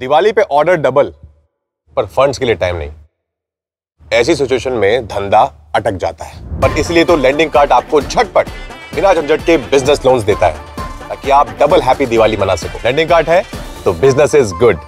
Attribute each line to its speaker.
Speaker 1: दिवाली पे order double पर funds के लिए टाइम नहीं। ऐसी सिचुएशन में धंधा अटक जाता है। पर इसलिए तो लैंडिंग कार्ड आपको झटपट बिना झंझट के बिज़नेस लोन्स देता है, ताकि आप डबल हैप्पी दिवाली मना सको। लैंडिंग कार्ड है तो बिज़नेस इज़ गुड